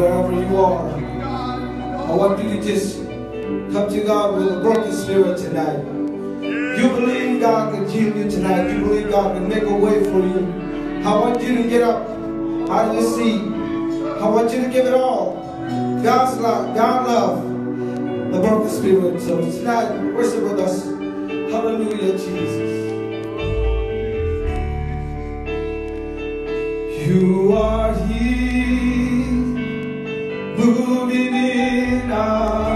wherever you are. I want you to just come to God with a broken spirit tonight. You believe God can heal you tonight. You believe God can make a way for you. I want you to get up out of your seat. I want you to give it all. God's love, God love the broken spirit. So tonight, worship with us. Hallelujah, Jesus. You are here, moving in our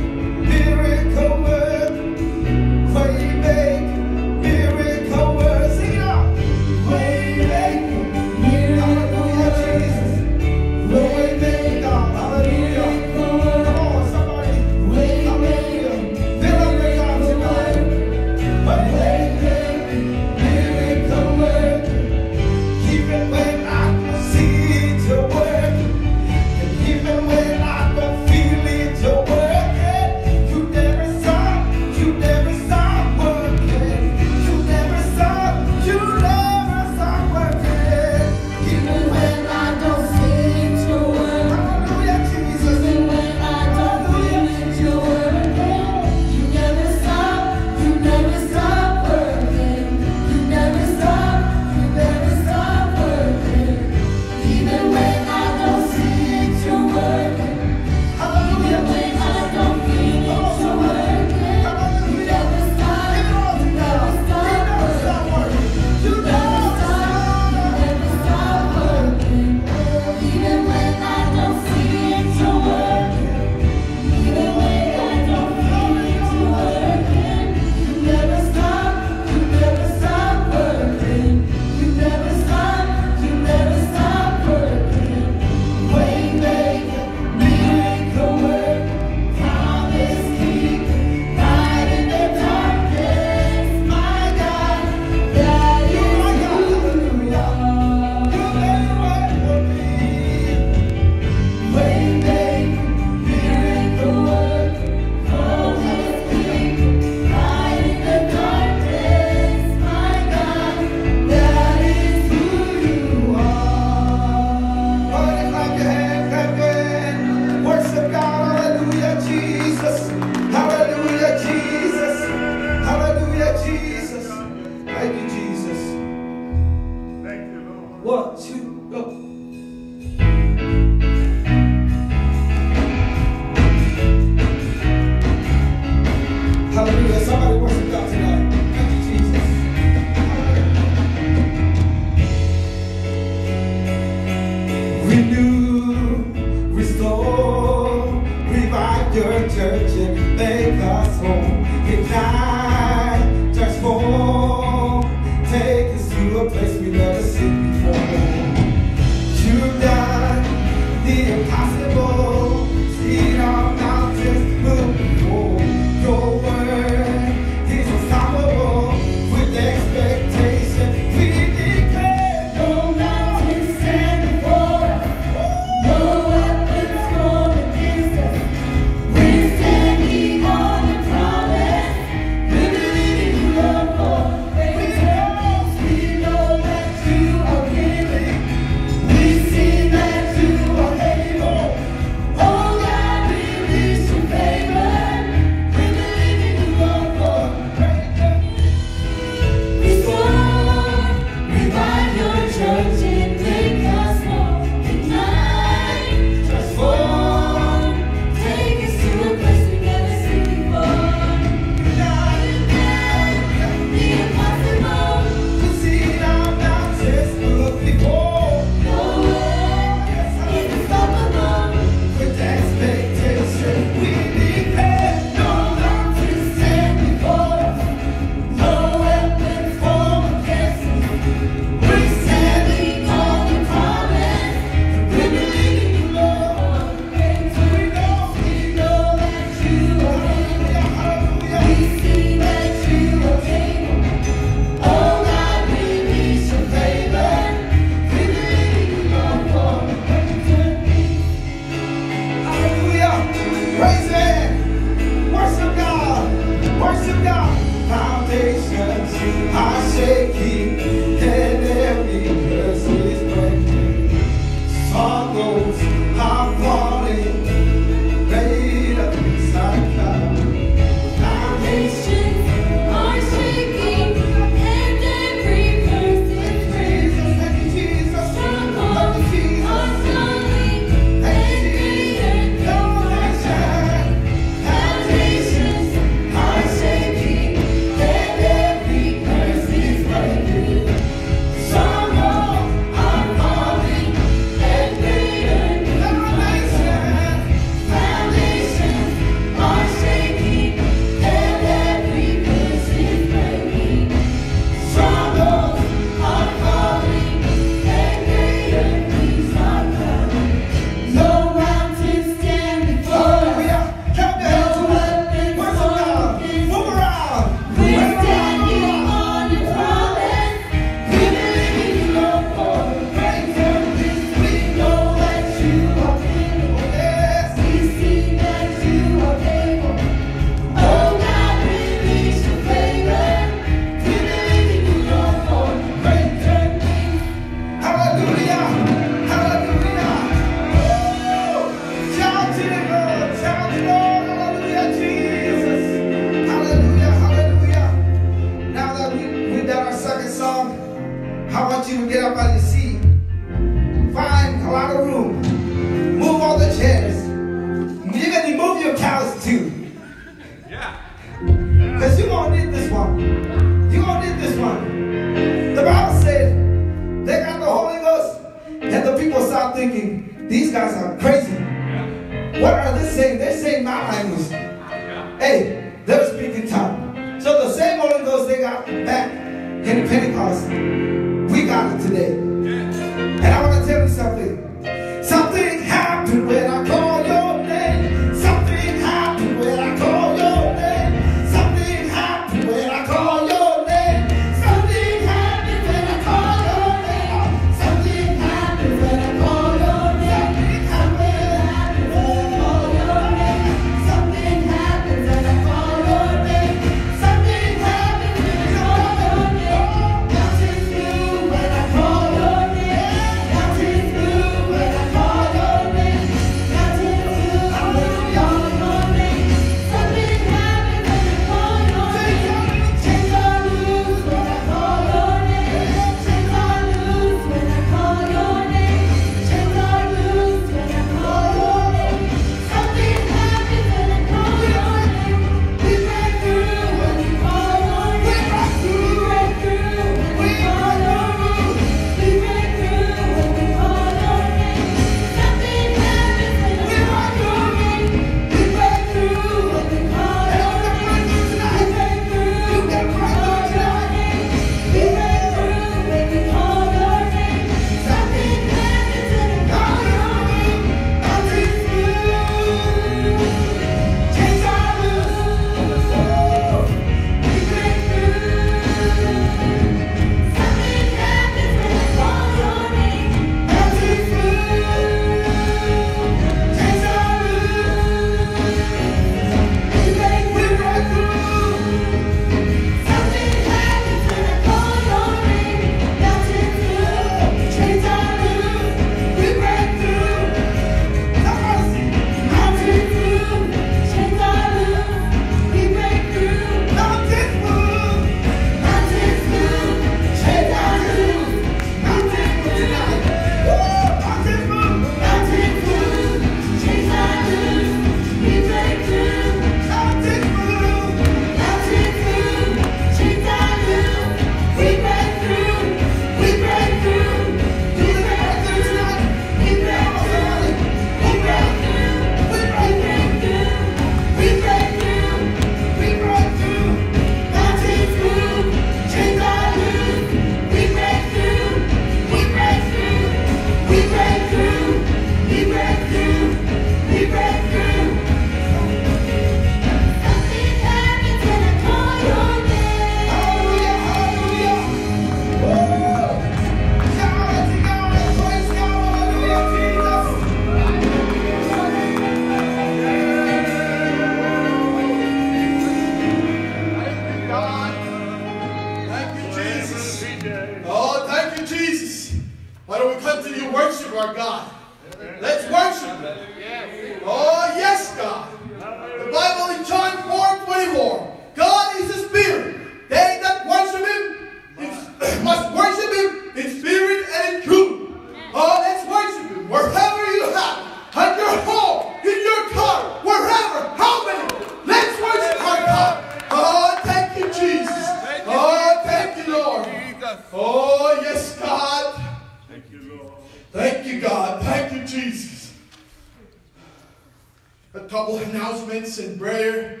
and prayer.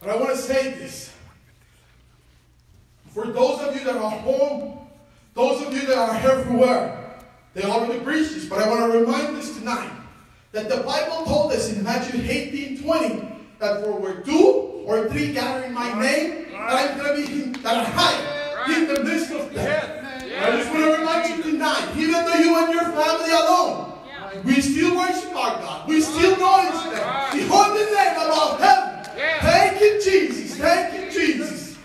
But I want to say this. For those of you that are home, those of you that are everywhere, they already preached this, but I want to remind this tonight that the Bible told us in Matthew 18 20 that for where two or three gather in my name, that I'm going to be in, that I in the midst of them. I just want to remind you tonight, even though you and your family alone, we still worship our God. We still know His name. The holy name above heaven. Thank you, Jesus. Thank you, Jesus.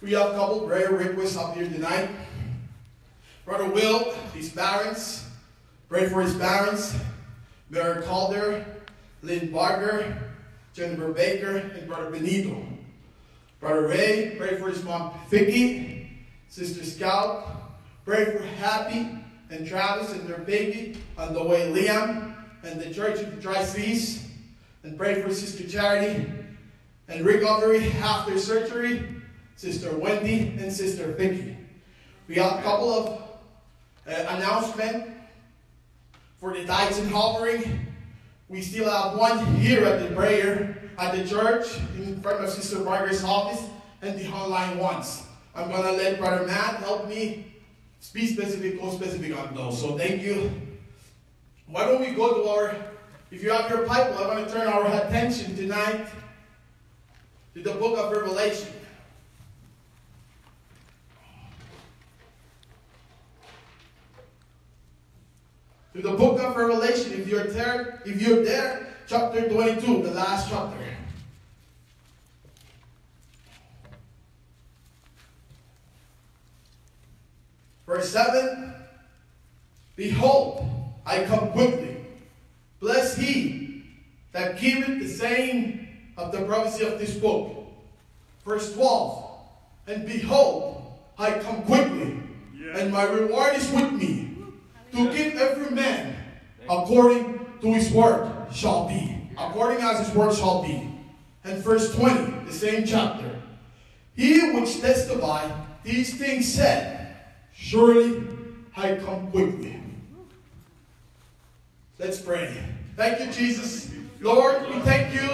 We have a couple prayer requests up here tonight. Brother Will, his parents, pray for his parents. Mary Calder, Lynn Barker, Jennifer Baker, and Brother Benito. Brother Ray, pray for his mom Vicky, Sister Scout, pray for Happy and Travis and their baby on the way Liam and the church of the Tri-Seas, and pray for Sister Charity and recovery after surgery, Sister Wendy and Sister Vicky. We have a couple of uh, announcements for the tithes and offering. We still have one here at the prayer at the church in front of Sister Margaret's office and the online ones. I'm gonna let Brother Matt help me be specific, go specific on those. So thank you. Why don't we go to our, if you have your Bible, I want to turn our attention tonight to the book of Revelation. To the book of Revelation, if you're there, if you're there, chapter 22, the last chapter. Verse 7 Behold, I come quickly. Bless he that keepeth the saying of the prophecy of this book. Verse 12 And behold, I come quickly, and my reward is with me, to give every man according to his word shall be. According as his word shall be. And verse 20, the same chapter. He which testify these things said, Surely I come quickly. Let's pray. Thank you, Jesus. Lord, we thank you.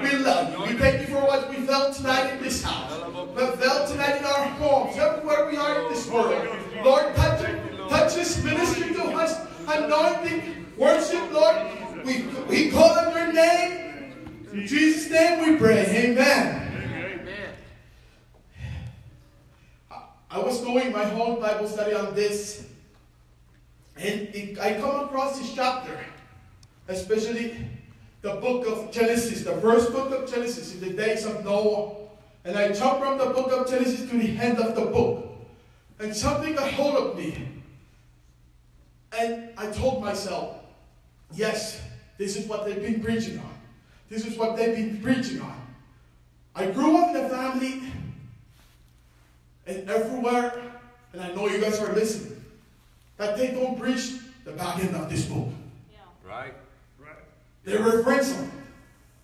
We love you. We thank you for what we felt tonight in this house. We felt tonight in our homes, everywhere we are in this world. Lord, touch. Touch us, minister to us, anointing, worship, Lord. We, we call on your name. In Jesus' name we pray. Amen. I was doing my whole Bible study on this, and it, I come across this chapter, especially the book of Genesis, the first book of Genesis in the days of Noah. And I jump from the book of Genesis to the end of the book, and something got hold of me. And I told myself, yes, this is what they've been preaching on. This is what they've been preaching on. I grew up in a family and everywhere, and I know you guys are listening, that they don't preach the back end of this book. Yeah. Right, Right. They reference on it,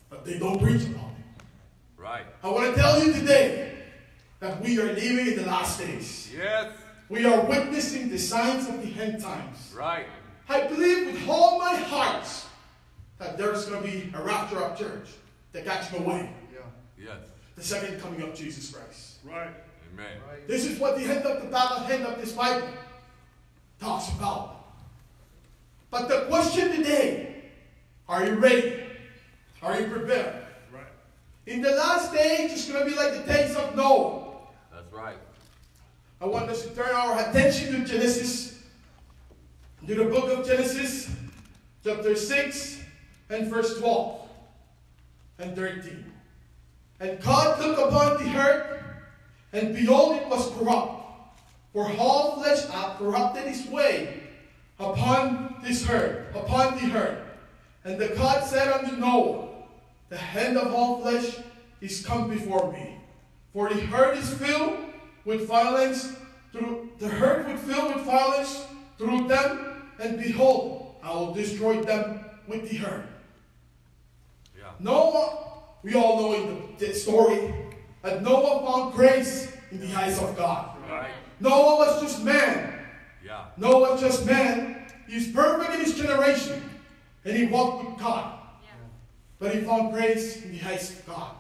but they don't preach about it. right. I want to tell you today that we are living in the last days. Yes, We are witnessing the signs of the end times. right. I believe with all my heart that there's going to be a rapture of church, the catching away, Yeah. Yes. the second coming of Jesus Christ. Right. Amen. This is what the end of the Bible, end of this Bible talks about. But the question today, are you ready? Are you prepared? Right. In the last days, it's going to be like the days of Noah. That's right. I want us to turn our attention to Genesis, to the book of Genesis, chapter 6 and verse 12 and 13. And God looked upon the earth, and behold, it was corrupt. For all flesh hath corrupted his way, upon this herd, upon the herd. And the God said unto Noah, The hand of all flesh is come before me. For the herd is filled with violence through the herd would fill with violence through them, and behold, I will destroy them with the herd. Yeah. Noah, we all know in the, the story that Noah found grace in the eyes of God. Right. Noah was just man. Yeah. Noah was just man. He's perfect in his generation. And he walked with God. But he found grace in the eyes of God.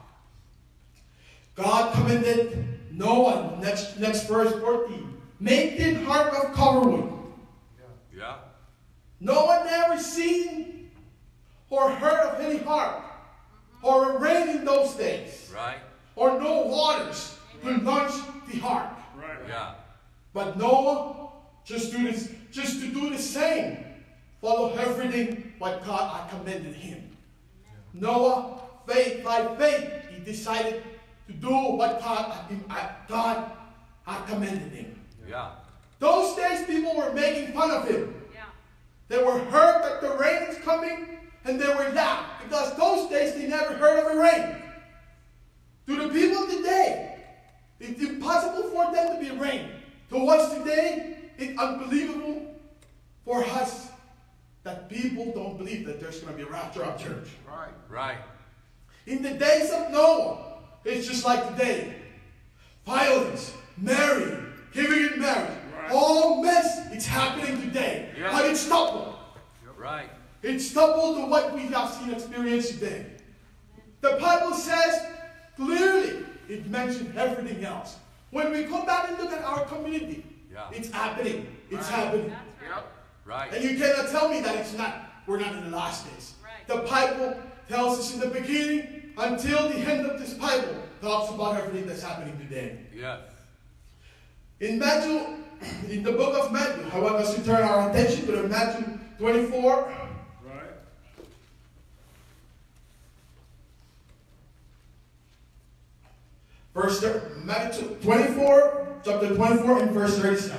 God commended Noah, next, next verse 14. Make the heart of gopher wood. Yeah. Noah never seen or heard of any harp or a rain in those days, Right. Or no waters to launch the ark. Yeah. But Noah just do this, just to do the same, follow everything what God had commended him. Noah, faith by faith, he decided to do what God had, been- uh, God had commended him. Yeah. Those days, people were making fun of him. Yeah. They were hurt that the rain is coming, and they were loud because those days they never heard of a rain. To the people today, it's impossible for them to be rain. To us today, it's unbelievable for us that people don't believe that there's going to be a rapture of church. Right. Right. In the days of Noah, it's just like today. Violence, marrying, giving in marriage, all mess, it's happening today. Yeah. But it's double. Right. It's double to what we have seen experience today. The Bible says clearly, it mentioned everything else. When we come back and look at our community, Yeah. it's happening. It's Right. happening. Right. And you cannot tell me that it's not, we're not in the last days. Right. The Bible tells us in the beginning until the end of this Bible talks about everything that's happening today. Yes. In Matthew, in the book of Matthew, I want us to turn our attention to the Matthew 24. Verse 24, chapter 24, and verse 37.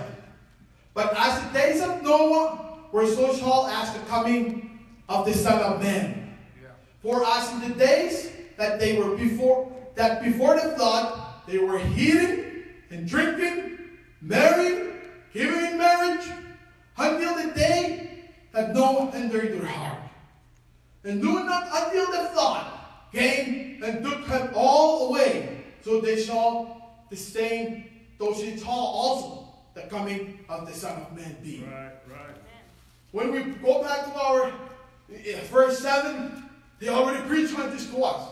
But as the days of Noah were so shall as the coming of the Son of Man. For as in the days that they were before that before the flood, they were eating and drinking, marrying, giving in marriage, until the day that Noah entered their heart. And do not until the flood came and took them all away. So they shall the same, those shall also the coming of the Son of Man be. When we go back to our uh, verse 7, they already preached on this to us.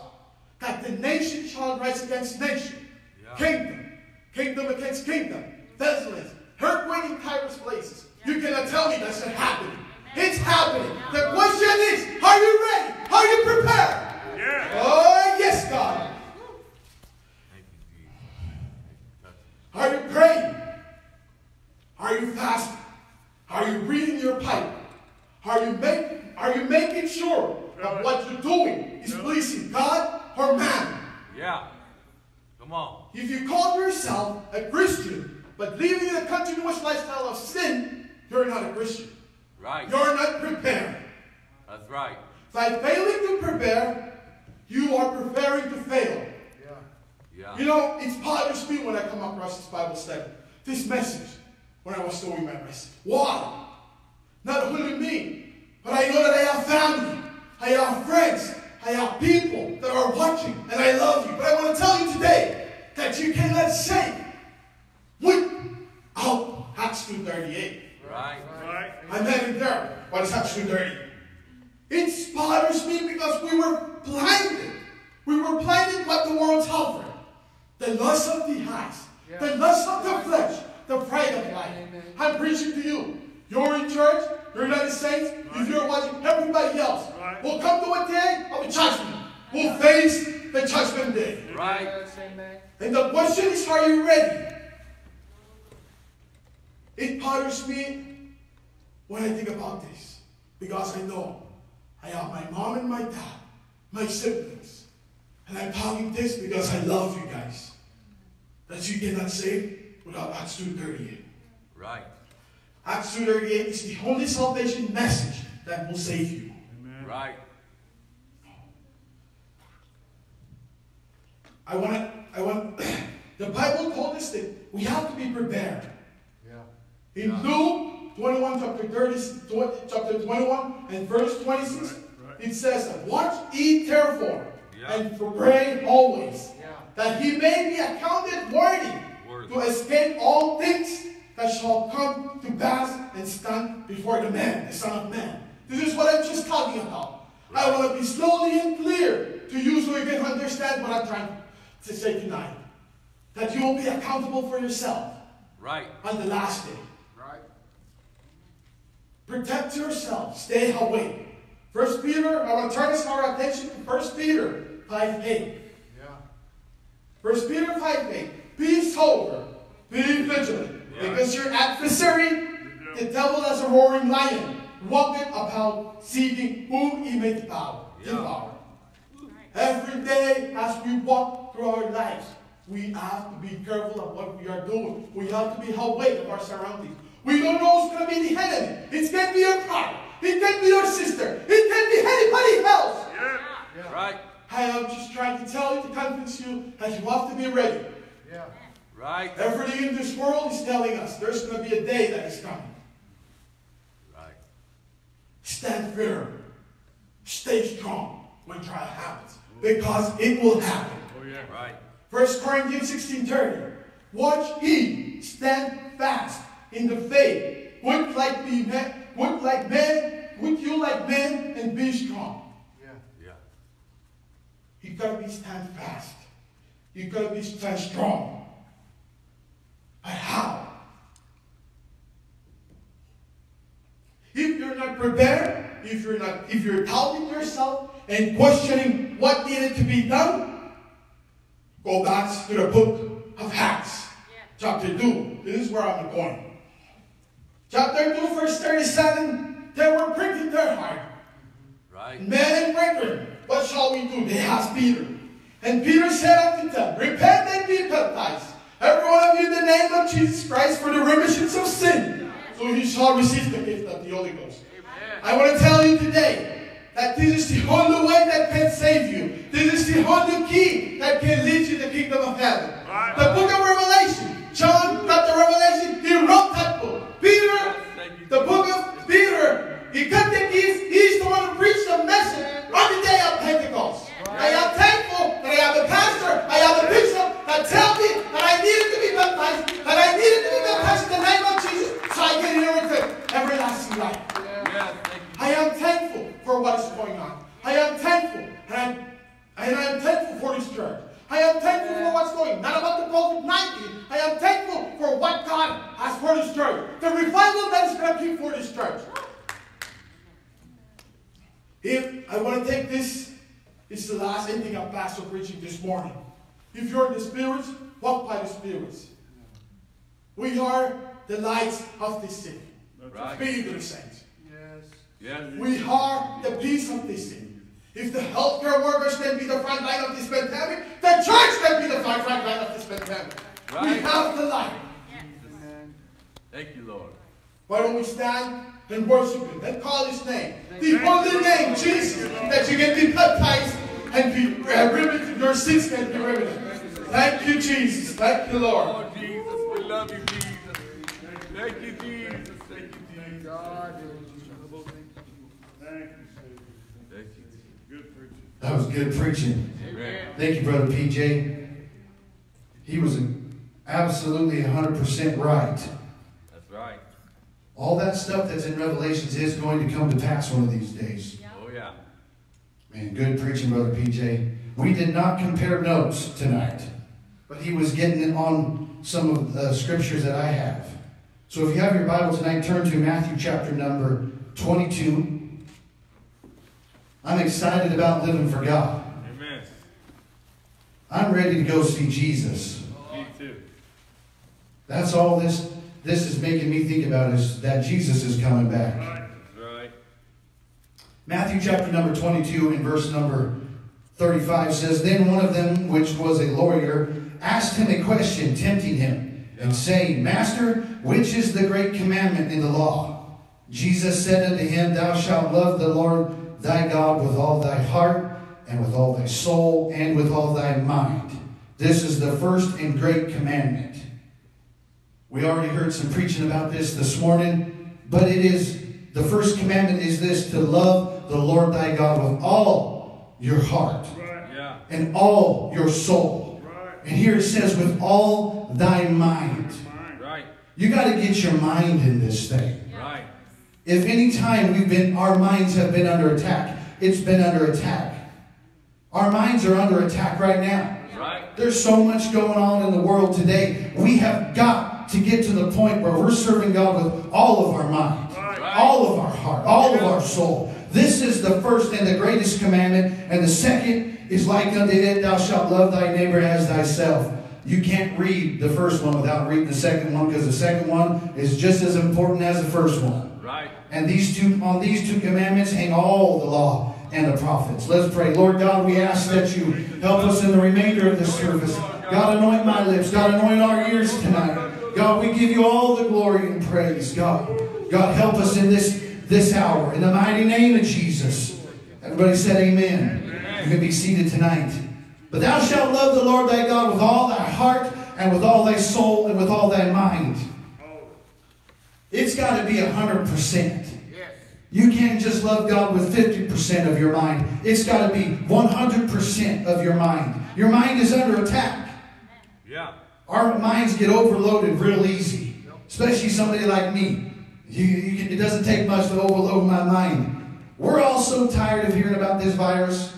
That the nation shall rise against nation. Yeah. Kingdom. Kingdom against kingdom. Pestilence. Earthquake in diverse places. You cannot tell me that's not happening. It's happening. The question is, are you ready? Are you prepared? Oh, yes, God. Thank you, Jesus. Touch. Are you praying? Are you fasting? Are you reading your pipe? Are you make, Are you making sure that what you're doing is pleasing God or man? Yeah. Come on. If you call yourself a Christian but living a continuous lifestyle of sin, you're not a Christian. Right. You're not prepared. That's right. By failing to prepare, you are preparing to fail. Yeah. You know, it bothers me when I come across this Bible study, this message, when I was doing my message. Why? Not only me, but I know that I have family, I have friends, I have people that are watching, and I love you. But I want to tell you today that you cannot say without oh, Acts 238. Right. right. I'm heading there. What is Acts 230? It bothers me because we were blinded. We were blinded by the world's offering. The lust of the eyes, the lust of the flesh, the pride of life. I'm preaching to you. You're in church, you're not the saints, if you're watching everybody else. We'll come to a day of judgment. We'll face the judgment day. Right. And the question is, are you ready? It bothers me when I think about this because I know I have my mom and my dad, my siblings. And I'm talking this because I love you guys. That you cannot save without Acts 2.38. Right. Acts 2.38 is the only salvation message that will save you. Right. I want to, I want, the Bible told us that we have to be prepared. Yeah. In Luke 21, chapter 30, tw- chapter 21, and verse 26, it says, Watch, eat, therefore, Yeah. and pray always, Yeah. that he may be accounted worthy Worthy. to escape all things that shall come to pass and stand before the man, the Son of Man. This is what I'm just talking about. I want to be slowly and clear to you so you can understand what I'm trying to say tonight. That you will be accountable for yourself Right. on the last day. Right. Protect yourself. Stay awake. First Peter, I want to turn our attention to First Peter 5 8. Yeah. First Peter 5 8. Be sober. Be vigilant. Yeah. Because your adversary, the devil as a roaring lion, walketh about seeking whom he may devour. Yeah. devour. Every day as we walk through our lives, we have to be careful of what we are doing. We have to be aware of our surroundings. We don't know who's going to be the enemy. It can be your brother. It can be your sister. It can be anybody else. Yeah. Right. I am just trying to tell you, to convince you that you have to be ready. Yeah. Right. Everything in this world is telling us there's going to be a day that is coming. Right. Stand firm. Stay strong when trial happens. Because it will happen. Oh, yeah. Right. 1 Corinthians 16:30. Watch ye, stand fast in the faith. Would like be men, would like men, would you like men and be strong. Yeah. Yeah. You gotta be stand fast. You gotta be stand strong. But how? If you're not prepared, if you're not, if you're doubting yourself and questioning what needed to be done, go back to the book of Acts, chapter 2. This is where I'm going. Chapter 2, verse 37, they were breaking their heart. Right. Men and brethren, what shall we do? They asked Peter. And Peter said unto them, Repent and be baptized, every one of you in the name of Jesus Christ for the remission of sin. So you shall receive the gift of the Holy Ghost. I want to tell you today that this is the only way that can save you. This is the only key that can lead you to the kingdom of heaven. The book of Revelation. John got the revelation. He wrote that book. Peter, the book of Peter, he got the keys. He's the one who preached the message on the day of Pentecost. I am thankful that I have a pastor, I have a bishop that tell me that I needed to be baptized, that I needed to be baptized in the name of Jesus so I can inherit everlasting life. Yeah. Thank you. I am thankful for what is going on. I am thankful, and I'm, and I am thankful for this church. I am thankful for what's going. Not about the COVID nineteen. I am thankful for what God has for this church. The revival that is going to keep for this church. If I want to take this, it's the last ending of pastor preaching this morning. If you're in the spirits, walk by the spirits. We are the lights of this city. Right. Be the saints. Yes. Yes. We are the peace of this city. If the healthcare workers can be the front line of this pandemic, the church can be the front front line of this pandemic. We have the light. Amen. Thank you, Lord. Why don't we stand and worship Him and call His name? The only name, Jesus, that you can be baptized and be uh, remitted, your sins can be remitted. Thank you, Jesus. Thank you, Lord. Oh, Jesus. We love you, Jesus. Thank you, Jesus. Thank you, Jesus. God is Thank you, Thank you. Good preaching. That was good preaching. Amen. Thank you, Brother PJ. He was absolutely 100% right. That's right. All that stuff that's in Revelations is going to come to pass one of these days. Oh, yeah. Man, good preaching, Brother PJ. We did not compare notes tonight, but he was getting on some of the scriptures that I have. So if you have your Bible tonight, turn to Matthew chapter number 22. I'm excited about living for God. Amen. I'm ready to go see Jesus. Me too. That's all this this is making me think about is that Jesus is coming back. Right. Right. Matthew chapter number 22 and verse number 35 says, Then one of them, which was a lawyer, asked him a question, tempting him. and saying, Master, which is the great commandment in the law? Jesus said unto him, Thou shalt love the Lord thy God with all thy heart, and with all thy soul, and with all thy mind. This is the first and great commandment. We already heard some preaching about this this morning, but it is the first commandment is this to love the Lord thy God with all your heart Right. Yeah. and all your soul. Right. And here it says, with all thy mind. Right. You got to get your mind in this thing. Right. If any time we've been, our minds have been under attack, it's been under attack. Our minds are under attack right now. Right. There's so much going on in the world today. We have got to get to the point where we're serving God with all of our mind, Right. all of our heart, all of our soul. This is the first and the greatest commandment, and the second is like unto it, thou shalt love thy neighbor as thyself. You can't read the first one without reading the second one because the second one is just as important as the first one. Right. And these two on these two commandments hang all the law and the prophets. Let's pray. Lord God, we ask that you help us in the remainder of this service. God, anoint my lips. God, anoint our ears tonight. God, we give you all the glory and praise. God, God, help us in this this hour. In the mighty name of Jesus. Everybody said amen. You can be seated tonight. But thou shalt love the Lord thy God with all thy heart and with all thy soul and with all thy mind. It's got to be a hundred percent. You can't just love God with 50% of your mind. It's got to be 100% of your mind. Your mind is under attack. Yeah. Our minds get overloaded real easy, especially somebody like me. You, you can- it doesn't take much to overload my mind. We're all so tired of hearing about this virus.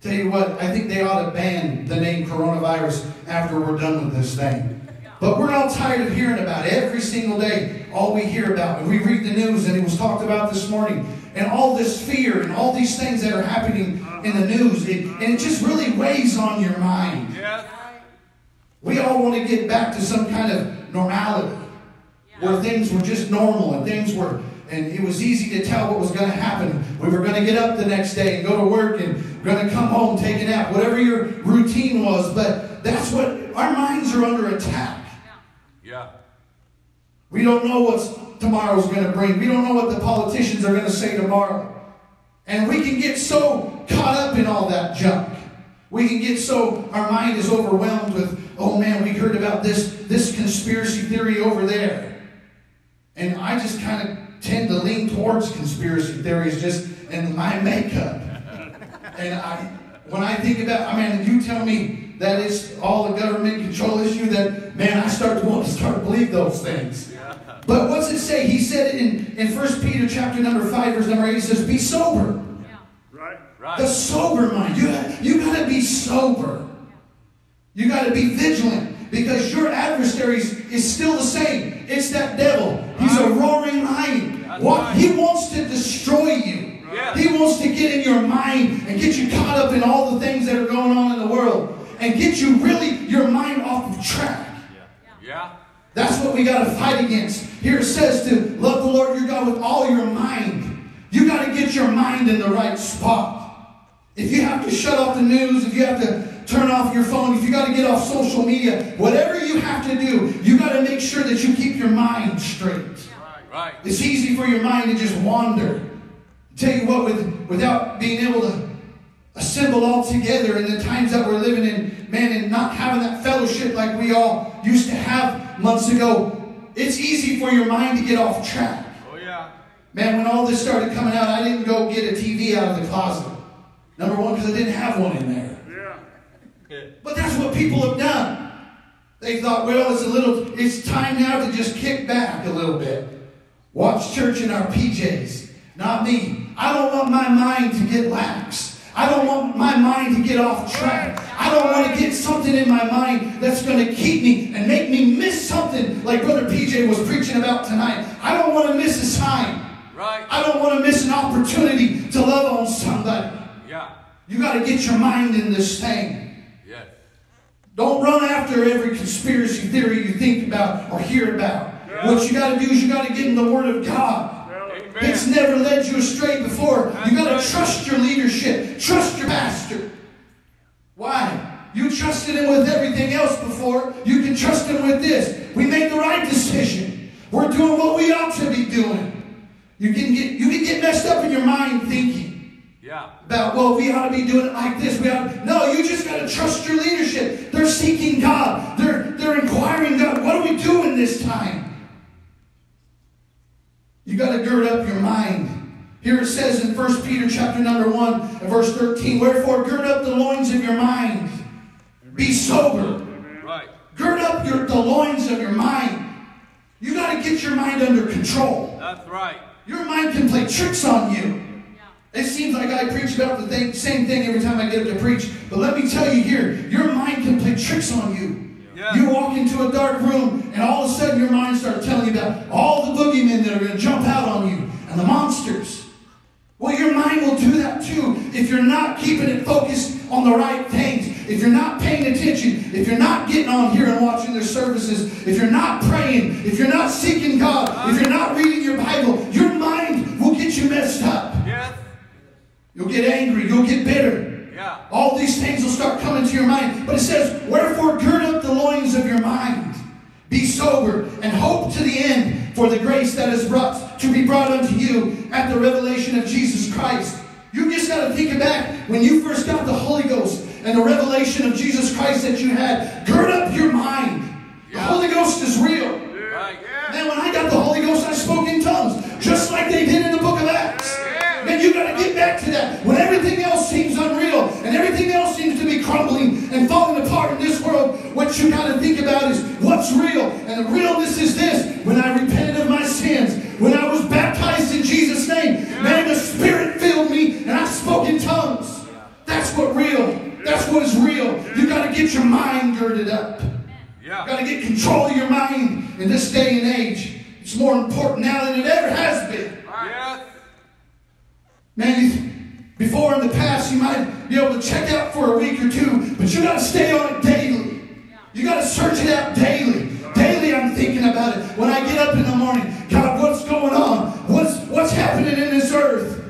Tell you what, I think they ought to ban the name coronavirus after we're done with this thing. But we're all tired of hearing about it every single day. All we hear about, and we read the news, and it was talked about this morning, and all this fear and all these things that are happening in the news, it, and it just really weighs on your mind. Yes. We all want to get back to some kind of normality where things were just normal and things were, and it was easy to tell what was going to happen. We were going to get up the next day and go to work and going to come home, take a nap, whatever your routine was. But that's what our minds are under attack. Yeah. We don't know what tomorrow's going to bring. We don't know what the politicians are going to say tomorrow. And we can get so caught up in all that junk. We can get so our mind is overwhelmed with, oh man, we heard about this this conspiracy theory over there. And I just kind of tend to lean towards conspiracy theories just in my makeup. And I when I think about, I mean, you tell me that it's all a government control issue, that man, I start to want to start to believe those things. But what's it say? He said it in, in 1 Peter chapter number 5, verse number 8, he says, Be sober. Right. The sober mind. You, you got to be sober. You got to be vigilant because your adversary is still the same. It's that devil. He's a roaring lion. What right. he wants to destroy you. Yeah. He wants to get in your mind and get you caught up in all the things that are going on in the world and get you really your mind off of track. Yeah. That's what we got to fight against. Here it says to love the Lord your God with all your mind. You got to get your mind in the right spot. If you have to shut off the news, if you have to turn off your phone, if you got to get off social media, whatever you have to do, you got to make sure that you keep your mind straight. Right. It's easy for your mind to just wander. Tell you what, with, without being able to assemble all together in the times that we're living in, man, and not having that fellowship like we all used to have months ago, it's easy for your mind to get off track. Oh yeah. Man, when all this started coming out, I didn't go get a TV out of the closet. Number one, because I didn't have one in there. Yeah. But that's what people have done. They thought, well, it's a little, it's time now to just kick back a little bit. Watch church in our PJs. Not me. I don't want my mind to get lax. I don't want my mind to get off track. I don't want to get something in my mind that's going to keep me and make me miss something like Brother PJ was preaching about tonight. I don't want to miss a sign. Right. I don't want to miss an opportunity to love on somebody. You got to get your mind in this thing. Yes. Don't run after every conspiracy theory you think about or hear about. What you got to do is you got to get in the Word of God. Amen. It's never led you astray before. You got to right. trust your leadership, trust your pastor. Why? You trusted him with everything else before. You can trust him with this. We made the right decision. We're doing what we ought to be doing. You can get you can get messed up in your mind thinking Yeah. about, well, we ought to be doing it like this. We ought to, no, you just got to trust your leadership. They're seeking God. They're they're inquiring God. What are we doing this time? You got to gird up your mind. Here it says in 1 Peter chapter number 1 and verse 13, Wherefore gird up the loins of your mind. Be sober. Right. Gird up your, the loins of your mind. You got to get your mind under control. That's right. Your mind can play tricks on you. It seems like I preach about the thing, same thing every time I get up to preach. But let me tell you here, your mind can play tricks on you. Yeah. You walk into a dark room, and all of a sudden your mind starts telling you about all the boogeymen that are going to jump out on you and the monsters. Well, your mind will do that too if you're not keeping it focused on the right things. If you're not paying attention, if you're not getting on here and watching their services, if you're not praying, if you're not seeking God, if you're not reading your Bible, your mind will get you messed up. You'll get angry, you'll get bitter. Yeah. All these things will start coming to your mind. But it says, Wherefore gird up the loins of your mind. Be sober and hope to the end for the grace that is brought to be brought unto you at the revelation of Jesus Christ. You just got to think it back when you first got the Holy Ghost and the revelation of Jesus Christ that you had. Gird up your mind. The Holy Ghost is real. Right. Man, when I got the Holy Ghost, I spoke in tongues, just like they did in the book. Man, you got to get back to that. When everything else seems unreal and everything else seems to be crumbling and falling apart in this world, what you got to think about is what's real. And the realness is this when I repented of my sins, when I was baptized in Jesus' name, man, the Spirit filled me and I spoke in tongues. That's what real. That's what is real. You got to get your mind girded up. Yeah. Got to get control of your mind in this day and age. It's more important now than it ever has been. Yes. Man, before in the past you might be able to check out for a week or two, but you got to stay on it daily. You got to search it out daily. Daily, I'm thinking about it. When I get up in the morning, God, what's going on? What's what's happening in this earth?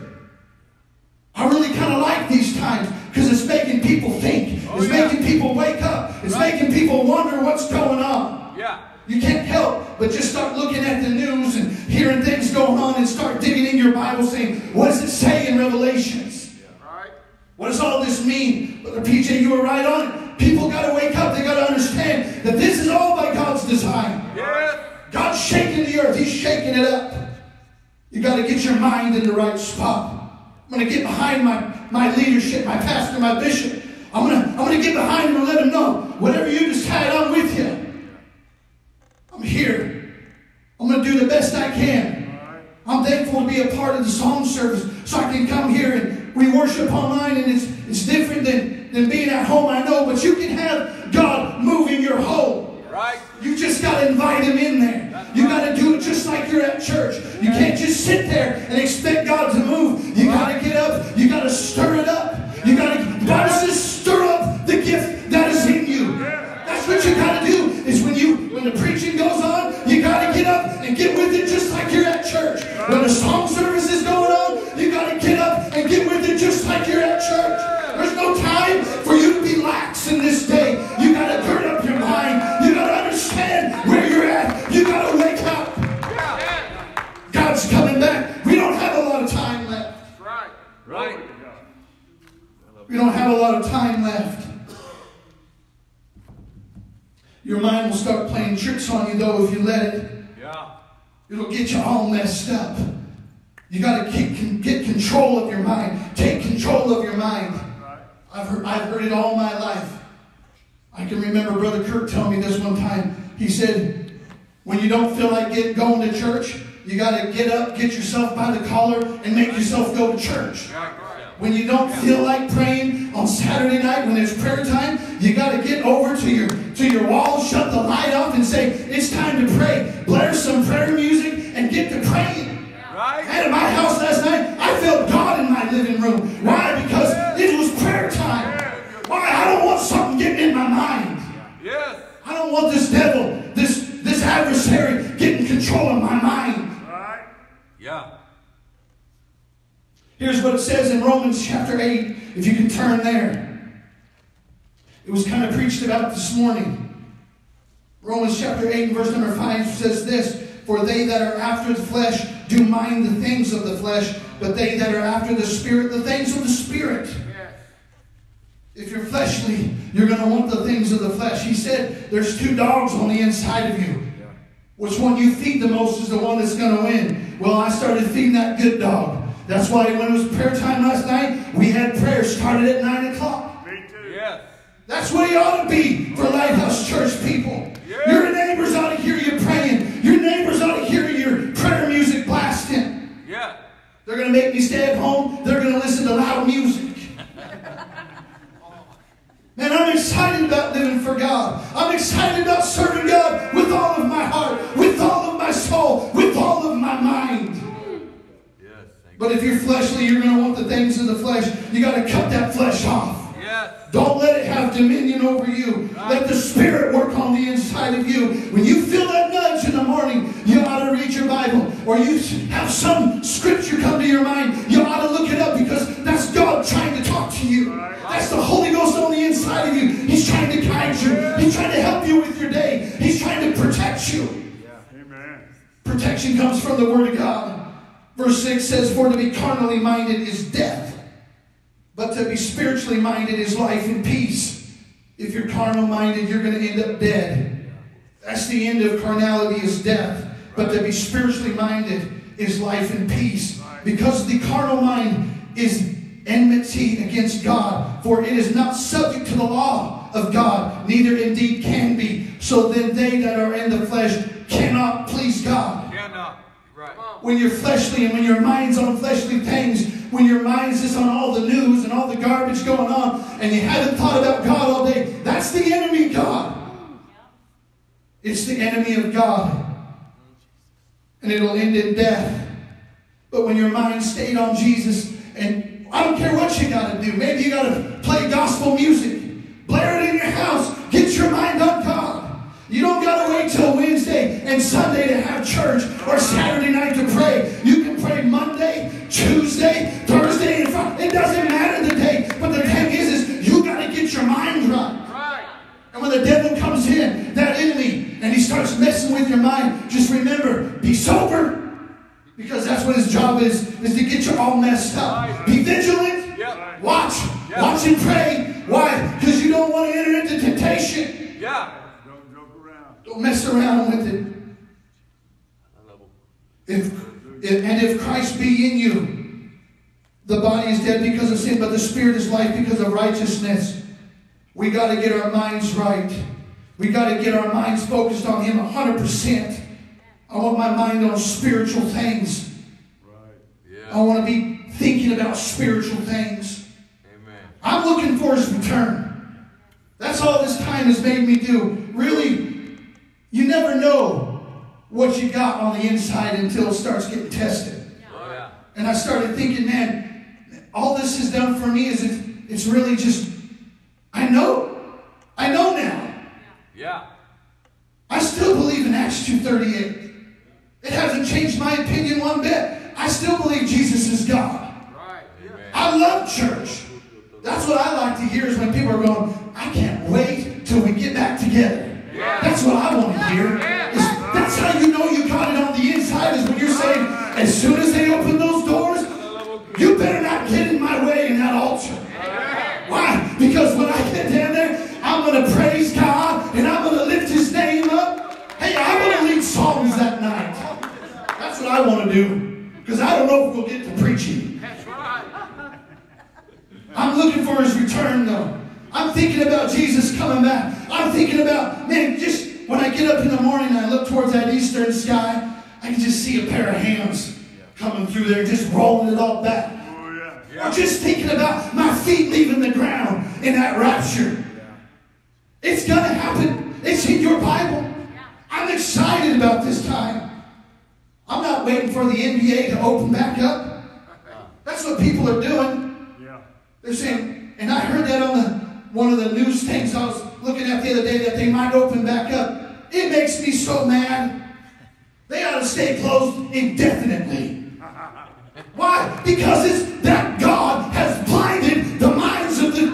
I really kind of like these times because it's making people think. Oh, it's yeah. making people wake up. It's Right. making people wonder what's going on. Yeah. You can't help but just start looking at the news and hearing things going on and start digging in your Bible saying, what does it say in Revelations? Right. What does all this mean? Brother PJ, you were right on it. People got to wake up. They got to understand that this is all by God's design. God's shaking the earth. He's shaking it up. You got to get your mind in the right spot. I'm going to get behind my, my leadership, my pastor, my bishop. I'm going to I'm going to get behind him and let him know whatever you decide, I'm with you. I'm here. I'm going to do the best I can. I'm thankful to be a part of the song service so I can come here and we worship online and it's, it's different than, than being at home, I know, but you can have God moving your home. Right. You just got to invite him in there. You got to do it just like you're at church. You can't just sit there and expect God to move. You got to get up. You got to have a lot of time left. Your mind will start playing tricks on you, though, if you let it. Yeah. It'll get you all messed up. You got to get, get control of your mind. Take control of your mind. I've heard, I've heard it all my life. I can remember Brother Kirk telling me this one time. He said, when you don't feel like get, going to church, you got to get up, get yourself by the collar, and make yourself go to church. When you don't feel like praying on Saturday night when there's prayer time, you got to get over to your to your wall, shut the light off, and say, "It's time to pray." Blare some prayer music and get to praying. Right. And at my house last night, I felt God in my living room. Why? Because it was prayer time. Why? I don't want something getting in my mind. Yes. I don't want this devil, this this adversary, getting control of my mind. Yeah. Here's what it says in Romans chapter 8, if you can turn there. It was kind of preached about this morning. Romans chapter 8 verse number 5 says this For they that are after the flesh do mind the things of the flesh, but they that are after the Spirit, the things of the Spirit. If you're fleshly, you're going to want the things of the flesh. He said there's two dogs on the inside of you. Which one you feed the most is the one that's going to win. Well, I started feeding that good dog. That's why when it was prayer time last night, we had prayer started at 9 o'clock. Me too. Yes. That's what you ought to be for Lighthouse Church people. Yeah. Your neighbors ought to hear you praying. Your neighbors ought to hear your prayer music blasting. Yeah. They're going to make me stay at home. They're going to listen to loud music. Man, I'm excited about living for God. I'm excited about serving God with all of my heart, with all of my soul, with all of my mind. Yes. Thank But if you're fleshly, you're going to want the things of the flesh. You got to cut that flesh off. Yes. Don't let it have dominion over you. Let the Spirit work on the inside of you. When you feel that nudge in the morning, you ought to read your Bible. Or you have some scripture come to your mind, you ought to look it up because that's God trying to talk to you. That's the Holy Ghost on the inside of you. He's trying to guide you. He's trying to help you with your day. He's trying to protect you. Amen. Protection comes from the Word of God. Verse 6 says, For to be carnally minded is death, but to be spiritually minded is life and peace. If you're carnal minded, you're going to end up dead. That's the end of carnality is death. But to be spiritually minded is life and peace. Because the carnal mind is enmity against God, for it is not subject to the law of God, neither indeed can be. So then they that are in the flesh cannot please God. When you're fleshly and when your mind's on fleshly things, when your mind's just on all the news and all the garbage going on, and you haven't thought about God all day, that's the enemy God. It's the enemy of God. And it'll end in death. But when your mind stayed on Jesus, and I don't care what you got to do, maybe you got to play gospel music, blare it in your house, get your mind on God. You don't got to wait till and Sunday to have church or Saturday night to pray. You can pray Monday, Tuesday, Thursday, and Friday. It doesn't matter the day. But the thing is, is you got to get your mind right. Right. And when the devil comes in, that enemy, and he starts messing with your mind, just remember, be sober. Because that's what his job is, is to get you all messed up. Be vigilant. Yep. Watch. Watch and pray. Why? Because you don't want to enter into temptation. Yeah. Don't joke around. Don't mess around with it. If, if and if Christ be in you, the body is dead because of sin, but the spirit is life because of righteousness. We got to get our minds right. We got to get our minds focused on Him 100%. I want my mind on spiritual things. Right. I want to be thinking about spiritual things. Amen. I'm looking for his return. That's all this time has made me do. Really, you never know what you got on the inside until it starts getting tested. Yeah. And I started thinking, man, all this has done for me is it, it's really just, I know. I know now. Yeah. I still believe in Acts 2.38. It hasn't changed my opinion one bit. I still believe Jesus is God. Right. I love church. That's what I like to hear is when people are going, don't know if we'll get to preaching. That's right. I'm looking for his return though. I'm thinking about Jesus coming back. I'm thinking about, man, just when I get up in the morning and I look towards that eastern sky, I can just see a pair of hands coming through there, just rolling it all back. Oh, yeah. Or just thinking about my feet leaving the ground in that rapture. It's going to happen. It's in your Bible. I'm excited about this time. I'm not waiting for the NBA to open back up. That's what people are doing. Yeah. They're saying, and I heard that on the, one of the news things I was looking at the other day that they might open back up. It makes me so mad. They ought to stay closed indefinitely. Why? Because it's that God has blinded the minds of the.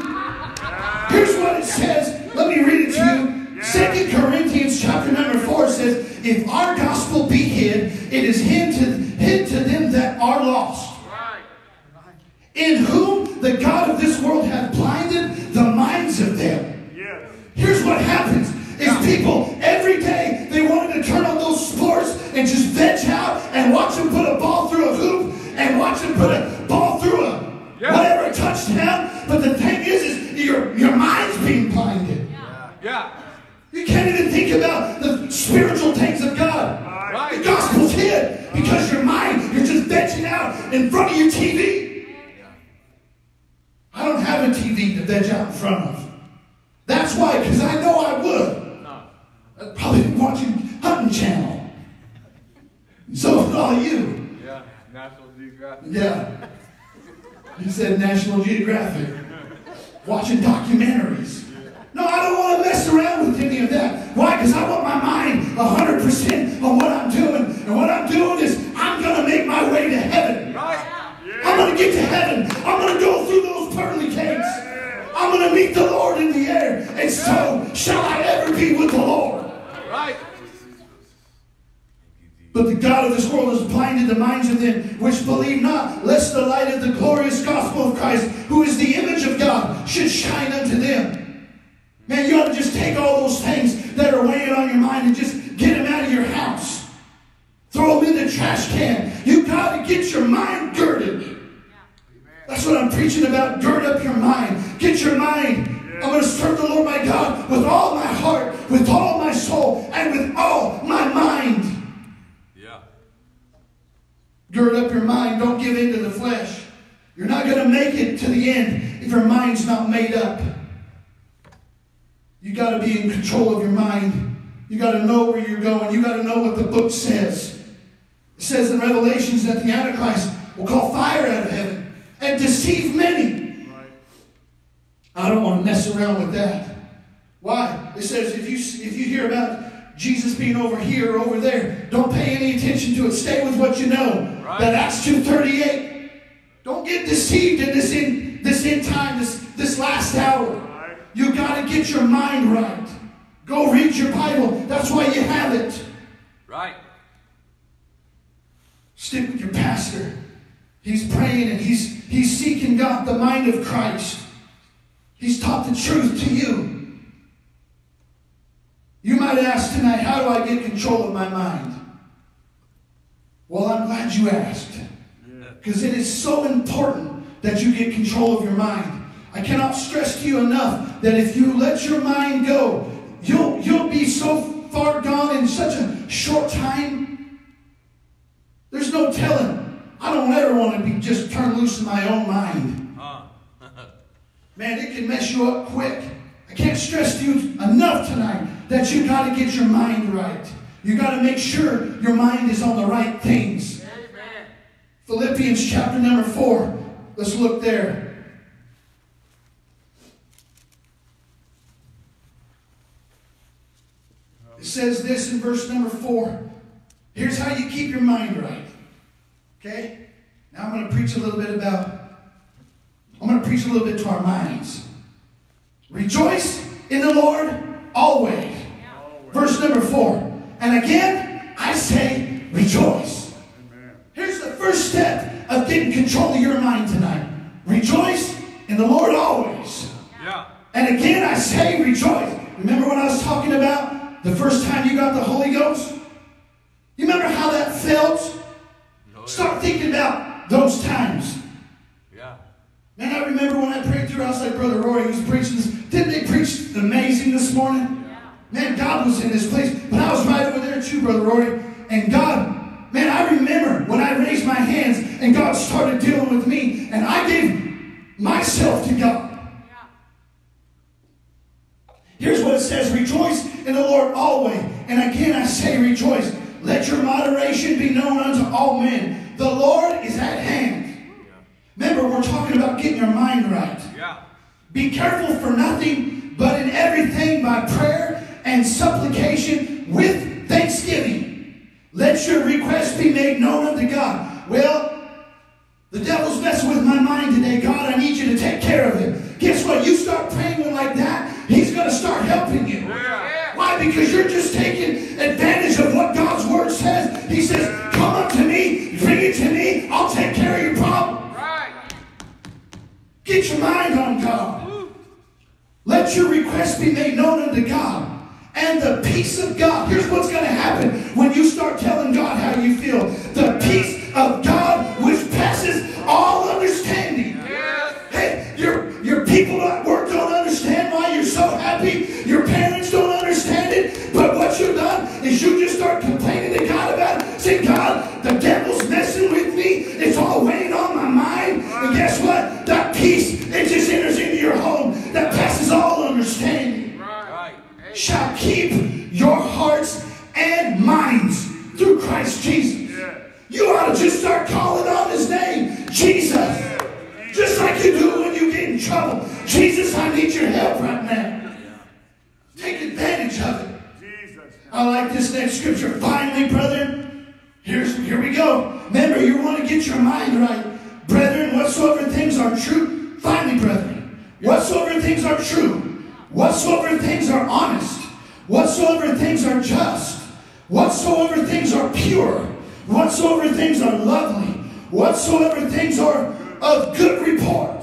Here's what it says. Let me read it to you. Second Corinthians chapter number 4 says, If our gospel be hid, it is hid to, hid to them that are lost. In whom the God of this world hath blinded the minds of them. Yes. Here's what happens is people every day they wanted to turn on those sports and just veg out and watch them put a ball through a hoop and watch them put a ball through a Yeah. whatever touchdown. But the thing is, is your your mind's being blinded. Yeah. You can't even think about the spiritual things of God. The gospel's hid because your mind, you're just vegging out in front of your TV. I don't have a TV to veg out in front of. That's why, because I know I would. I'd probably be watching Hunting Channel. So would all you. Yeah. National Geographic. Yeah. You said National Geographic. Watching documentaries. No, I don't want to mess around with any of that. Why? Because I want my mind 100% on what I'm doing. And what I'm doing is I'm going to make my way to heaven. Right. I'm going to get to heaven. I'm going to go through those pearly gates. I'm going to meet the Lord in the air. And so shall I ever be with the Lord. Right. But the God of this world has blinded the minds of them which believe not, lest the light of the glorious gospel of Christ, who is the image of God, should shine unto them. Man, you ought to just take all those things that are weighing on your mind and just get them out of your house. Throw them in the trash can. You got to get your mind girded. That's what I'm preaching about. Gird up your mind. Get your mind. I'm going to serve the Lord my God with all my heart, with all my soul, and with all my mind. Yeah. Gird up your mind. Don't give in to the flesh. You're not going to make it to the end if your mind's not made up. You got to be in control of your mind. You got to know where you're going. You got to know what the book says. It says in Revelations that the Antichrist will call fire out of heaven and deceive many. I don't want to mess around with that. Why? It says if you if you hear about Jesus being over here or over there, don't pay any attention to it. Stay with what you know. Right. That Acts 2:38. Don't get deceived in this in this end time, this this last hour. Got to get your mind right. Go read your Bible. That's why you have it. Right. Stick with your pastor. He's praying and he's he's seeking God, the mind of Christ. He's taught the truth to you. You might ask tonight, how do I get control of my mind? Well, I'm glad you asked. Because it is so important that you get control of your mind. I cannot stress to you enough that if you let your mind go, you'll, you'll be so far gone in such a short time. There's no telling. I don't ever want to be just turned loose in my own mind. Man, it can mess you up quick. I can't stress to you enough tonight that you got to get your mind right. You got to make sure your mind is on the right things. Amen. Philippians chapter number four. Let's look there. It says this in verse number four. Here's how you keep your mind right. Okay? Now I'm going to preach a little bit about, I'm going to preach a little bit to our minds. Rejoice in the Lord always. Verse number four. And again, I say rejoice. Here's the first step of getting control of your mind tonight. Rejoice in the Lord always. Yeah. And again, I say rejoice. Remember when I was talking about the first time you got the Holy Ghost? You remember how that felt? Oh, Start thinking about those times. Yeah. Man, I remember when I prayed through, I was like, Brother Roy, he was preaching this. Didn't they preach amazing this morning? Yeah. Man, God was in this place. But I was right over there too, Brother Roy. And God, man, I remember when I raised my hands and God started dealing with me. And I gave myself to God. Here's what it says Rejoice in the Lord always. And again I say rejoice. Let your moderation be known unto all men. The Lord is at hand. Remember, we're talking about getting your mind right. Yeah. Be careful for nothing, but in everything by prayer and supplication with thanksgiving. Let your requests be made known unto God. Well, the devil's messing with my mind today. God, I need you to take care of him. Guess what? You start praying like that, going to start helping you. Why? Because you're just taking advantage of what God's word says. He says, Come unto me, bring it to me, I'll take care of your problem. Right. Get your mind on God. Let your request be made known unto God. And the peace of God. Here's what's going to happen when you start telling God how you feel. The peace of God, which passes all understanding. Yes. Hey, your, your people at work what you've done is you just start complaining to God about it. Say, God, the devil's messing with me. It's all weighing on my mind. And guess what? That peace, it just enters into your home that passes all understanding. Right. Shall keep your hearts and minds through Christ Jesus. You ought to just start calling on his name, Jesus. Just like you do when you get in trouble. Jesus, I need your help right now. Take advantage of it. I like this next scripture. Finally, brethren, here's here we go. Remember, you want to get your mind right. Brethren, whatsoever things are true, finally, brethren, whatsoever things are true, whatsoever things are honest, whatsoever things are just, whatsoever things are pure, whatsoever things are lovely, whatsoever things are of good report.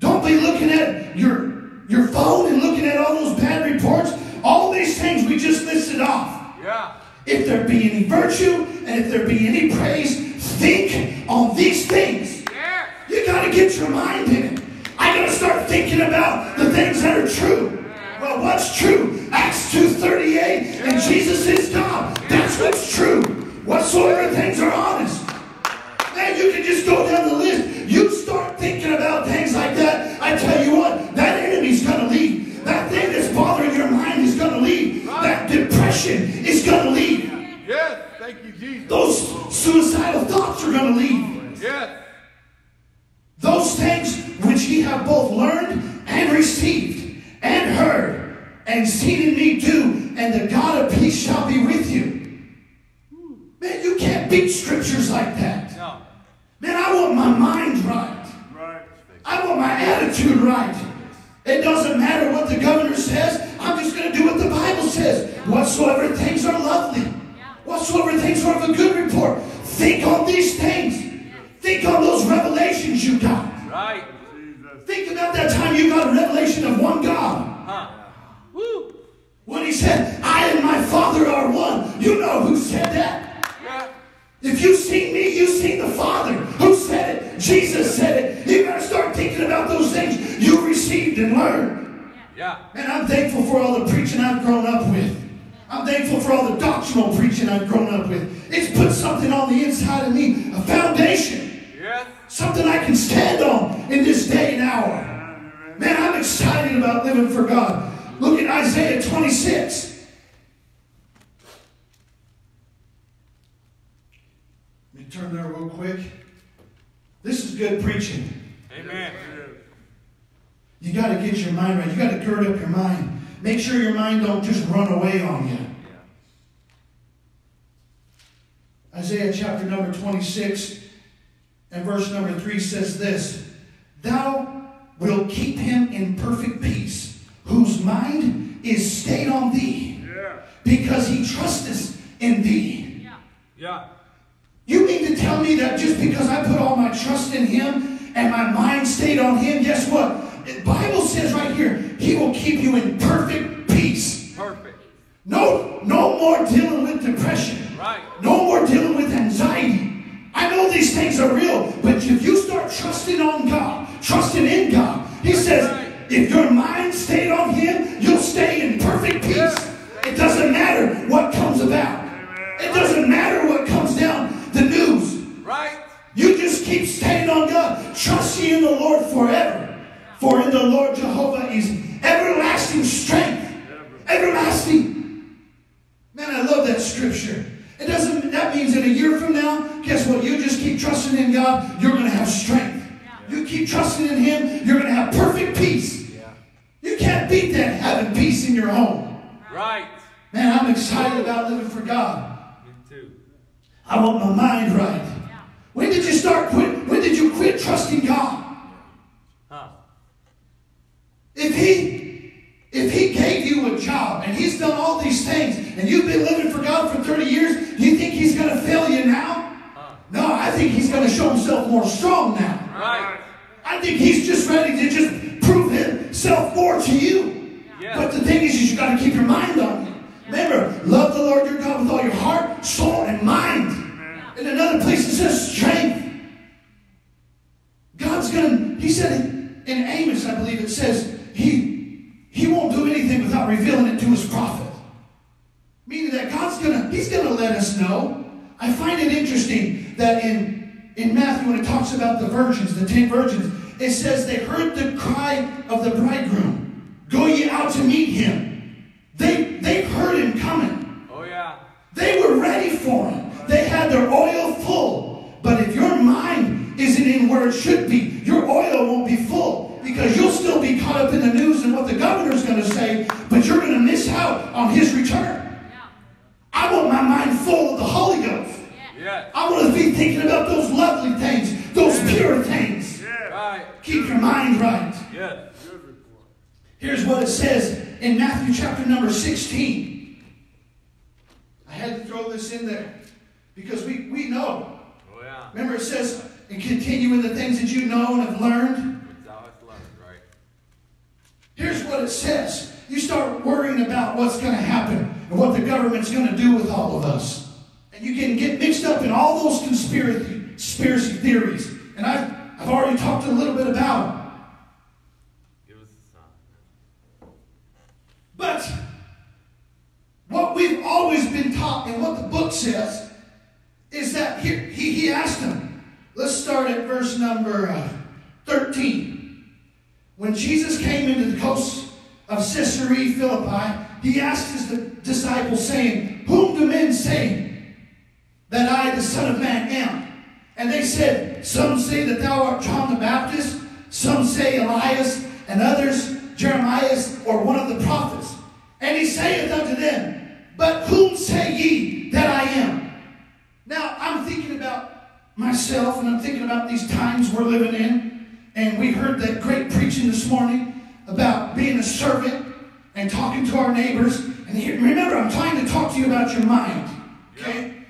Don't be looking at your, your phone and looking at all those bad reports. All these things we just listed off. Yeah. If there be any virtue and if there be any praise, think on these things. Yeah. You got to get your mind in it. I got to start thinking about the things that are true. Well, what's true? Acts 2.38, and Jesus is God. That's what's true. Whatsoever things are honest. Man, you can just go down the list. You start thinking about things like that. I tell you what, that Those suicidal says this Thou wilt keep him in perfect peace, whose mind is stayed on thee, Yeah. because he trusteth in thee. Yeah. You mean to tell me that just because I put all my trust in him and my mind stayed on him, guess what? The Bible says right here, he will keep you in perfect peace. Perfect. No, no more dealing with depression. Right. No more dealing with anxiety. I know these things are real, but if you start trusting on God, trusting in God, He says, if your mind stayed on Him, you'll stay in perfect peace. It doesn't matter what comes about. It doesn't matter what comes down the news. Right. You just keep staying on God. Trust ye in the Lord forever. For in the Lord Jehovah is everlasting strength. Everlasting. Man, I love that scripture. It doesn't, that means that a year from now, guess what? You just keep trusting in God, you're going to have strength. You keep trusting in Him, you're going to have perfect peace. You can't beat that having peace in your home. Right. Man, I'm excited about living for God. Me too. I want my mind right. When did you start quit? When did you quit trusting God? Huh. If he if he gave you a job and he's done all these things and you've been living for God God for 30 years, do you think he's going to fail you now? No, I think he's going to show himself more strong now. Right. I think he's just ready to just prove himself more to you. Yeah. But the thing is, is you got to keep your mind on him. Remember, love the Lord your God with all your heart, soul, and mind. In another place, it says strength. God's gonna, he said in, in Amos, I believe it says, he, he won't do anything without revealing it to his prophet. Meaning that God's gonna, he's gonna let us know. I find it interesting that in, in Matthew, when it talks about the virgins, the ten virgins, it says they heard the cry of the bridegroom. Go ye out to meet him. They, they heard him coming. Oh, yeah. They were ready for him. They had their oil full. But if your mind isn't in where it should be, your oil won't be full because you'll still be caught up in the news and what the governor's going to say, but you're going to miss out on his return. Yeah. I want my mind full of the Holy Ghost. Yeah. I want to be thinking about those lovely things, those pure things. Right. Keep your mind right. Yeah. Here's what it says in Matthew chapter number 16. I had to throw this in there because we, we know. Oh, yeah. Remember, it says, and continue in the things that you know and have learned. Thou hast learned, right? Here's what it says. You start worrying about what's going to happen and what the government's going to do with all of us. And you can get mixed up in all those conspiracy, conspiracy theories. And I've, I've already talked a little bit about them. Give us a sign. But what we've always been taught and what the book says is that here, he, he asked them. Let's start at verse number uh, 13. When Jesus came into the coast of Caesarea Philippi, he asked his disciples, saying, Whom do men say that I, the Son of Man, am? And they said, Some say that thou art John the Baptist, some say Elias, and others Jeremiah or one of the prophets. And he saith unto them, But whom say ye that I am? Now, I'm thinking about myself, and I'm thinking about these times we're living in. And we heard that great preaching this morning about being a servant and talking to our neighbors. And remember, I'm trying to talk to you about your mind. Okay?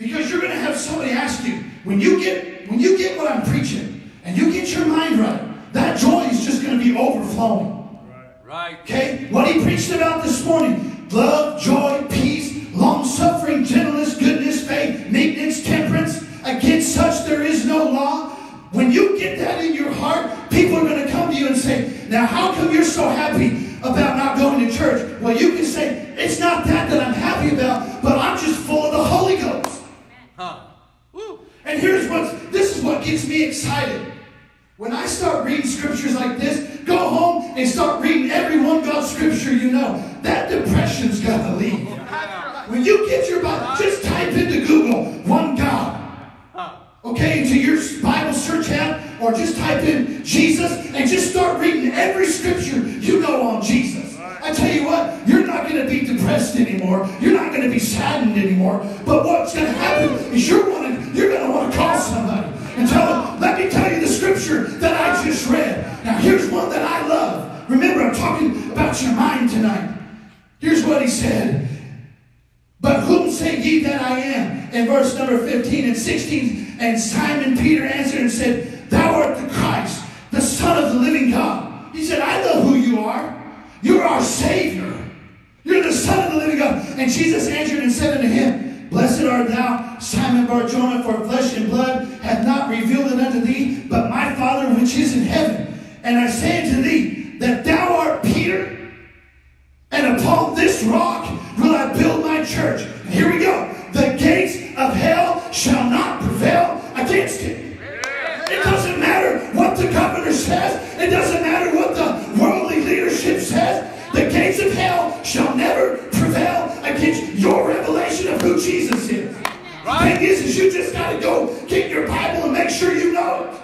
Because you're going to have somebody ask you, when you get when you get what I'm preaching and you get your mind right, that joy is just going to be overflowing. Right. Okay? What he preached about this morning love, joy, peace, long suffering, gentleness, goodness, faith, meekness, temperance. Against such there is no law. When you get that in your heart, people are going to come to you and say, Now, how come you're so happy about not going to church? Well, you can say, It's not that that I'm happy about, but I'm just full of the Holy Ghost. Huh. Woo. And here's what this is what gets me excited. When I start reading scriptures like this, go home and start reading every one God scripture you know. That depression's gonna leave. When you get your Bible, just type into Google one God. Okay, into your Bible search app, or just type in Jesus and just start reading every scripture you know on Jesus. I tell you what, you're not going to be depressed anymore. You're not going to be saddened anymore. But what's going to happen is you're wanting, you're going to want to call somebody and tell them, let me tell you the scripture that I just read. Now here's one that I love. Remember, I'm talking about your mind tonight. Here's what he said. But whom say ye that I am? In verse number 15 and 16, and Simon Peter answered and said, Thou art the Christ, the Son of the living God. He said, I know who you are. You're our Savior. You're the Son of the living God. And Jesus answered and said unto him, Blessed art thou, Simon Barjona, for flesh and blood hath not revealed it unto thee, but my Father which is in heaven. And I say unto thee, that thou art Peter, and upon this rock Jesus is. The thing is, is you just got to go get your Bible and make sure you know it.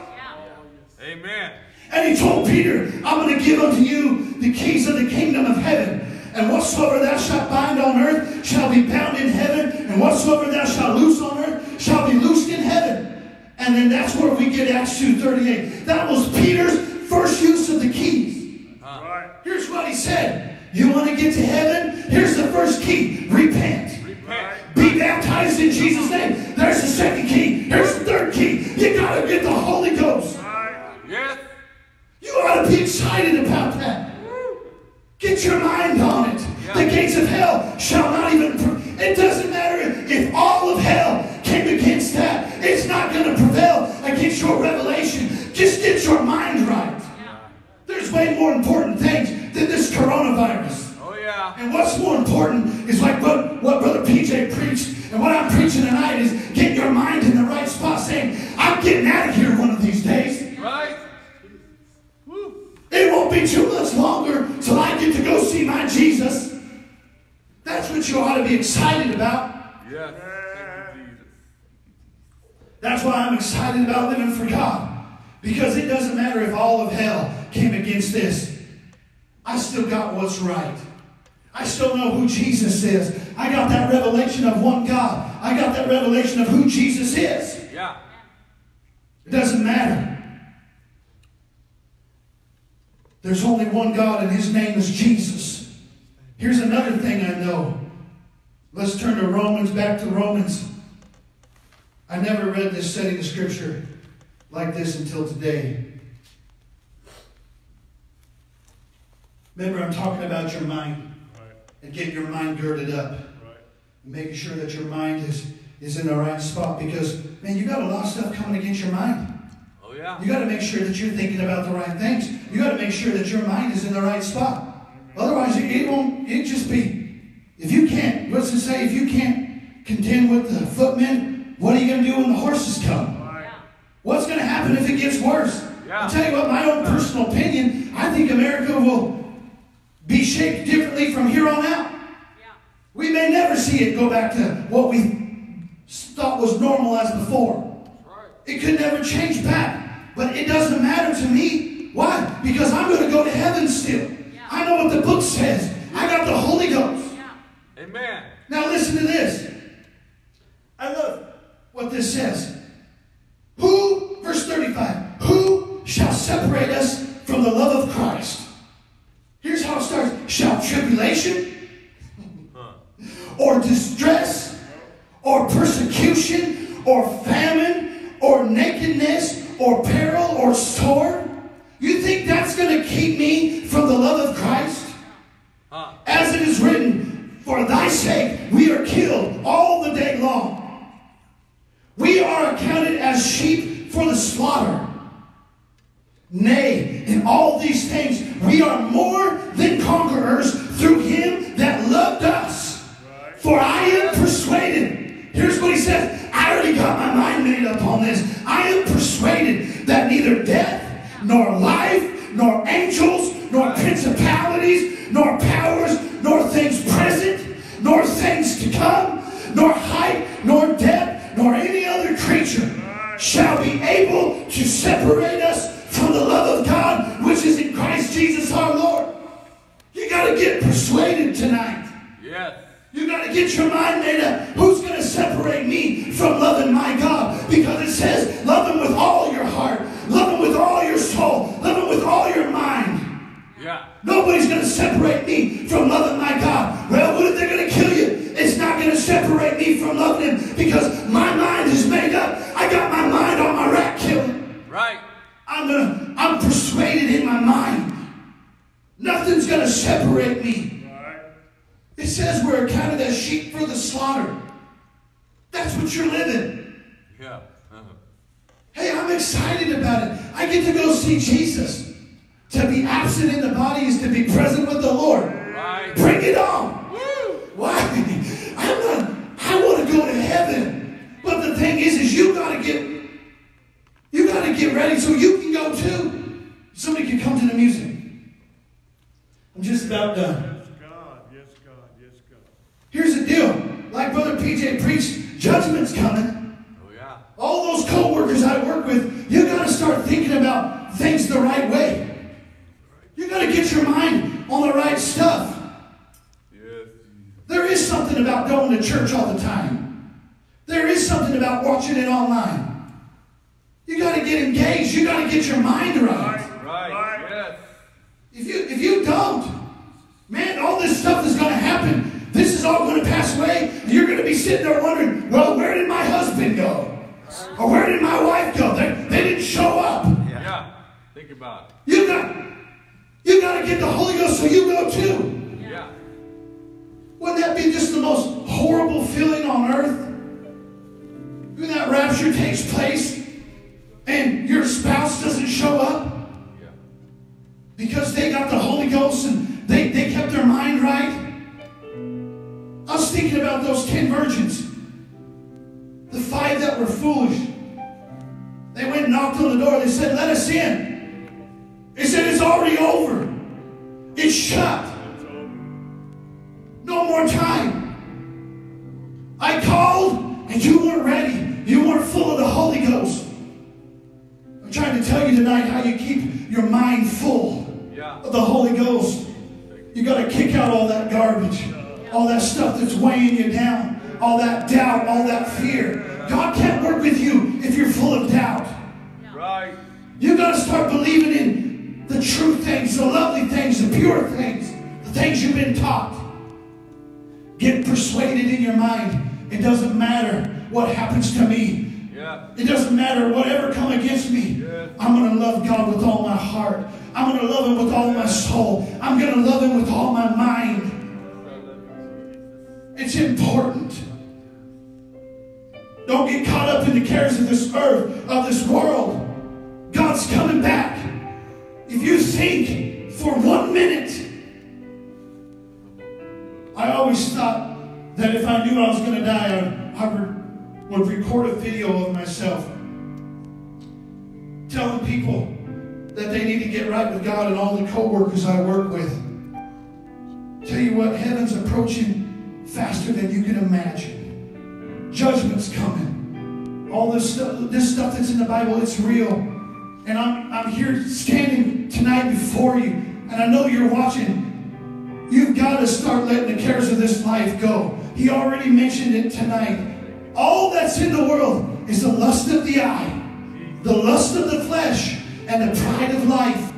Amen. And he told Peter, I'm going to give unto you the keys of the kingdom of heaven. And whatsoever thou shalt bind on earth shall be bound in heaven. And whatsoever thou shalt loose on earth shall be loosed in heaven. And then that's where we get Acts 2.38. That was Peter's first use of the keys. Right. Here's what he said. You want to get to heaven? Here's the first key. Repent. Be baptized in Jesus' name. There's the second key. Here's the third key. You got to get the Holy Ghost. Yes. You ought to be excited about that. Get your mind on it. The gates of hell shall not even. Pre- it doesn't matter if all of hell came against that. It's not going to prevail against your revelation. Just get your mind right. There's way more important things than this coronavirus. Yeah. And what's more important is like what, what Brother PJ preached, and what I'm preaching tonight is get your mind in the right spot, saying, I'm getting out of here one of these days. Right. It won't be too much longer till I get to go see my Jesus. That's what you ought to be excited about. Yes. Thank you, Jesus. That's why I'm excited about living for God. Because it doesn't matter if all of hell came against this. I still got what's right. I still know who Jesus is. I got that revelation of one God. I got that revelation of who Jesus is. Yeah. It doesn't matter. There's only one God, and his name is Jesus. Here's another thing I know. Let's turn to Romans, back to Romans. I never read this setting of scripture like this until today. Remember, I'm talking about your mind and getting your mind girded up. Making sure that your mind is, is in the right spot because, man, you got a lot of stuff coming against your mind. Oh, yeah. You got to make sure that you're thinking about the right things. You got to make sure that your mind is in the right spot. Otherwise, it, it won't. It just be. If you can't, what's to say? If you can't contend with the footmen, what are you going to do when the horses come? What's going to happen if it gets worse? Yeah. I'll tell you what. My own personal opinion. I think America will be shaped differently from here on out. We may never see it go back to what we thought was normal as before. It could never change back. But it doesn't matter to me. Why? Because I'm going to go to heaven still. I know what the book says. I got the Holy Ghost. Amen. Now listen to this. I love what this says. Who, verse 35, who shall separate us from the love of Christ? Here's how it starts. Shall tribulation or distress or persecution or famine or nakedness or peril or sword? You think that's going to keep me from the love of Christ? As it is written, For thy sake we are killed all the day long. We are accounted as sheep for the slaughter. Nay, in all these things we are more than conquerors through him that loved us. For I am persuaded. Here's what he says. I already got my mind made up on this. I am persuaded that neither death, nor life, nor angels, nor principalities, nor powers, nor things present, nor things to come, nor height, nor depth, nor any other creature shall be able to separate us which is in Christ Jesus our Lord. You got to get persuaded tonight. Yes. You got to get your mind made up. Who's going to separate me from loving my God? Because it says, love him with all your heart, love him with all your soul, love him with all your mind. Yeah. Nobody's going to separate me from loving my God. Well, what if they're going to kill you? It's not going to separate me from loving him because my mind is made up. I got my mind on my rat killing. Right. I'm gonna, I'm persuaded in my mind. Nothing's gonna separate me. It says we're accounted as sheep for the slaughter. That's what you're living. Yeah. Uh-huh. Hey, I'm excited about it. I get to go see Jesus. To be absent in the body is to be present with the Lord. Right. Bring it on. Why? I'm not, I want to go to heaven. But the thing is, is you gotta get you gotta get ready so you can go too. Somebody can come to the music. I'm just about done. Yes, God. Yes, God. Yes, God. Here's the deal. Like Brother PJ preached, judgment's coming. Oh, yeah. All those co-workers I work with, you gotta start thinking about things the right way. You gotta get your mind on the right stuff. Yes. There is something about going to church all the time. There is something about watching it online. You got to get engaged. You got to get your mind right. Right. right. Yes. If you if you don't, man, all this stuff is going to happen. This is all going to pass away. And you're going to be sitting there wondering, well, where did my husband go? Or where did my wife go? They, they didn't show up. Yeah. Think about it. You got, you got to get the Holy Ghost so you go too. Yeah. Wouldn't that be just the most horrible feeling on earth? When that rapture takes place and your spouse doesn't show up Yeah. because they got the Holy Ghost and they, they kept their mind right. I was thinking about those ten virgins. The five that were foolish. They went and knocked on the door. They said, Let us in. They said, It's already over. It's shut. No more time. Tonight how you keep your mind full Yeah. of the Holy Ghost. You got to kick out all that garbage, all that stuff that's weighing you down, all that doubt, all that fear. God can't work with you if you're full of doubt. Right. You got to start believing in the true things, the lovely things, the pure things, the things you've been taught. Get persuaded in your mind. It doesn't matter what happens to me. Yeah. It doesn't matter whatever come against me. Yes. I'm going to love God with all my heart. I'm going to love Him with all my soul. I'm going to love Him with all my mind. It's important. Don't get caught up in the cares of this earth, of this world. God's coming back. If you think for one minute, I always thought that if I knew I was going to die, I would, would record a video of myself telling people that they need to get right with God and all the co-workers I work with. Tell you what, heaven's approaching faster than you can imagine. Judgment's coming. All this stuff, this stuff that's in the Bible, it's real. And I'm, I'm here standing tonight before you, and I know you're watching. You've got to start letting the cares of this life go. He already mentioned it tonight. All that's in the world is the lust of the eye, the lust of the flesh, and the pride of life.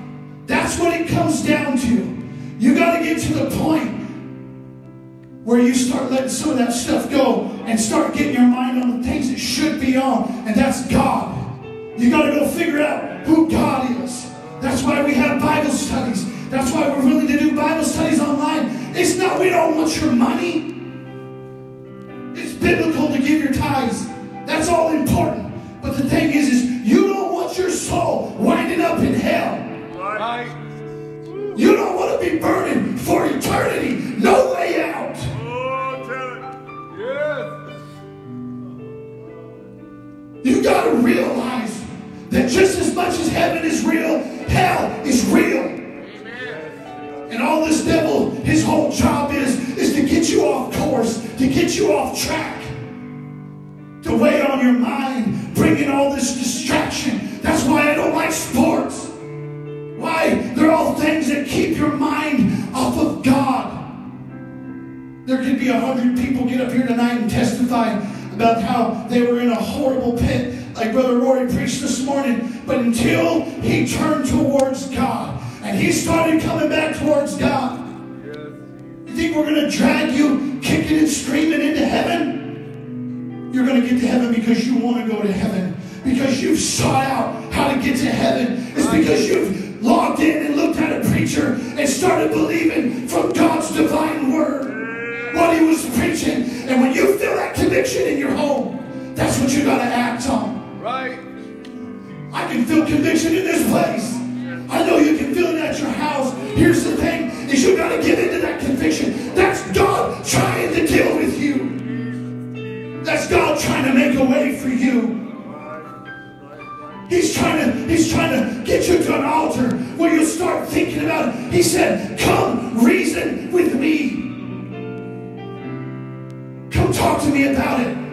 That's what it comes down to. You got to get to the point where you start letting some of that stuff go and start getting your mind on the things it should be on, and that's God. You got to go figure out who God is. That's why we have Bible studies. That's why we're willing to do Bible studies online. It's not we don't want your money. Biblical to give your tithes. That's all important. But the thing is, is you don't want your soul winding up in hell. Right. You don't want to be burning for eternity. No way out. Oh. Yes. You got to realize that just as much as heaven is real, hell is real. And all this devil, his whole job to get you off track, to weigh on your mind, bringing all this distraction. That's why I don't like sports. Why? They're all things that keep your mind off of God. There could be a hundred people get up here tonight and testify about how they were in a horrible pit, like Brother Rory preached this morning. But until he turned towards God and he started coming back towards God, you think we're going to drag you kicking and screaming into heaven? You're going to get to heaven because you want to go to heaven. Because you've sought out how to get to heaven. It's because you've logged in and looked at a preacher and started believing from God's divine word what he was preaching. And when you feel that conviction in your home, that's what you got to act on. Right. I can feel conviction in this place. I know you can feel it at your house. Here's the thing, is you got to give into that conviction. That's God trying to deal with you. That's God trying to make a way for you. He's trying to, he's trying to get you to an altar where you'll start thinking about it. He said, Come reason with me. Come talk to me about it.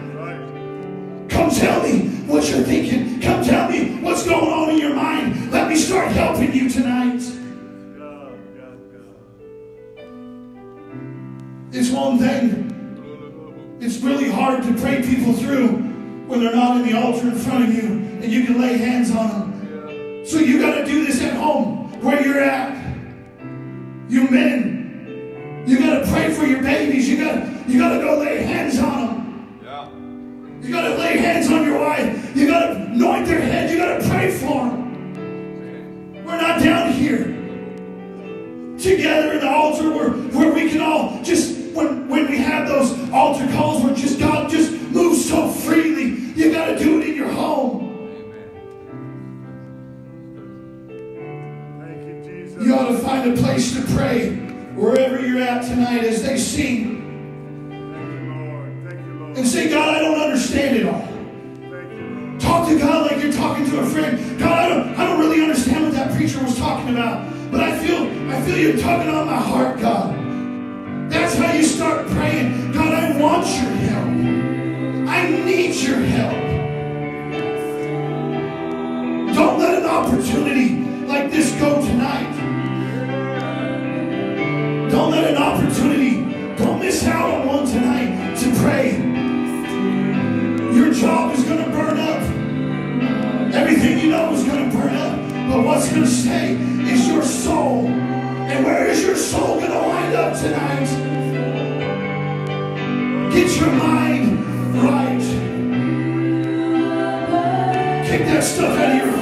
Come tell me what you're thinking. Come tell me what's going on in your mind. Let me start helping you tonight. It's one thing. It's really hard to pray people through when they're not in the altar in front of you and you can lay hands on them. So you got to do this at home where you're at. You men, You got to pray for your babies. You got you got to go lay hands on them. You got to lay hands on your wife. You got to anoint their head. You got to pray for them. We're not down here together in the altar where, where we can all just when when we have those altar calls where just God just moves so freely. You got to do it in your home. You, ought to find a place to pray wherever you're at tonight as they sing Thank you, Lord. Thank you, Lord. and say, God, I don't understand it all. Talk to God like you're talking to a friend. God, I don't, I don't really understand what that preacher was talking about, but I feel, I feel you tugging on my heart, God. That's how you start praying. God, I want your help. I need your help. Don't let an opportunity like this go tonight. Don't let an opportunity, don't miss out on one tonight Going to burn up. But what's going to stay is your soul. And where is your soul going to wind up tonight? Get your mind right. Kick that stuff out of your